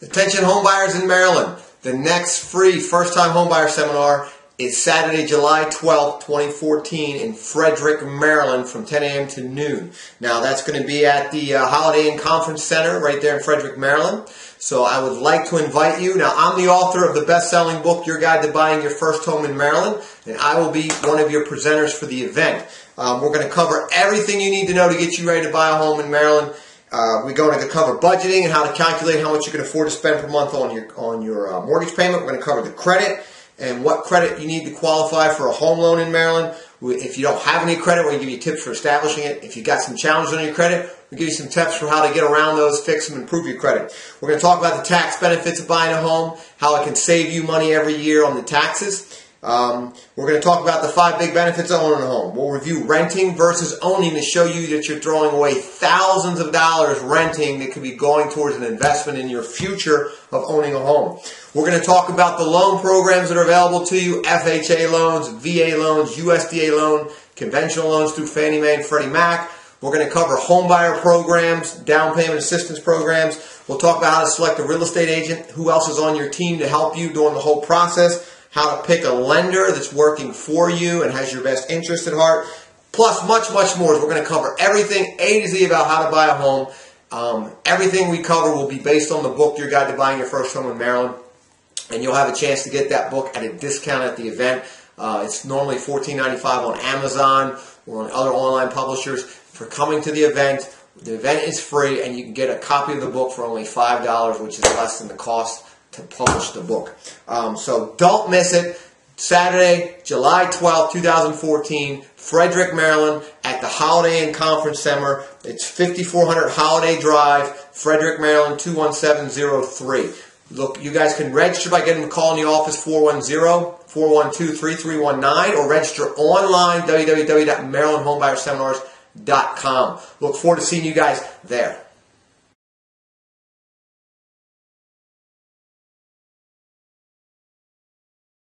Attention homebuyers in Maryland. The next free first time homebuyer seminar is Saturday, July 12th, 2014 in Frederick, Maryland from 10 a.m. to noon. Now that's going to be at the uh, Holiday Inn Conference Center right there in Frederick, Maryland. So I would like to invite you. Now I'm the author of the best-selling book, Your Guide to Buying Your First Home in Maryland, and I will be one of your presenters for the event. Um, we're going to cover everything you need to know to get you ready to buy a home in Maryland. Uh, we're going to cover budgeting and how to calculate how much you can afford to spend per month on your on your uh, mortgage payment. We're going to cover the credit and what credit you need to qualify for a home loan in Maryland. If you don't have any credit, to give you tips for establishing it. If you've got some challenges on your credit, we'll give you some tips for how to get around those, fix them, improve your credit. We're going to talk about the tax benefits of buying a home, how it can save you money every year on the taxes. Um, we're going to talk about the five big benefits of owning a home. We'll review renting versus owning to show you that you're throwing away thousands of dollars renting that could be going towards an investment in your future of owning a home. We're going to talk about the loan programs that are available to you, FHA loans, VA loans, USDA loan, conventional loans through Fannie Mae and Freddie Mac. We're going to cover homebuyer programs, down payment assistance programs. We'll talk about how to select a real estate agent, who else is on your team to help you during the whole process how to pick a lender that's working for you and has your best interest at heart, plus much, much more. We're going to cover everything A to Z about how to buy a home. Um, everything we cover will be based on the book, Your Guide to Buying Your First Home in Maryland. And you'll have a chance to get that book at a discount at the event. Uh, it's normally $14.95 on Amazon or on other online publishers. For coming to the event, the event is free and you can get a copy of the book for only $5, which is less than the cost to publish the book. Um, so don't miss it. Saturday, July 12, 2014, Frederick, Maryland, at the Holiday Inn Conference Center. It's 5400 Holiday Drive, Frederick, Maryland, 21703. Look, you guys can register by getting a call in the office 410-412-3319 or register online www.marylandhomebuyerseminars.com. Look forward to seeing you guys there.